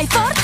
fai forte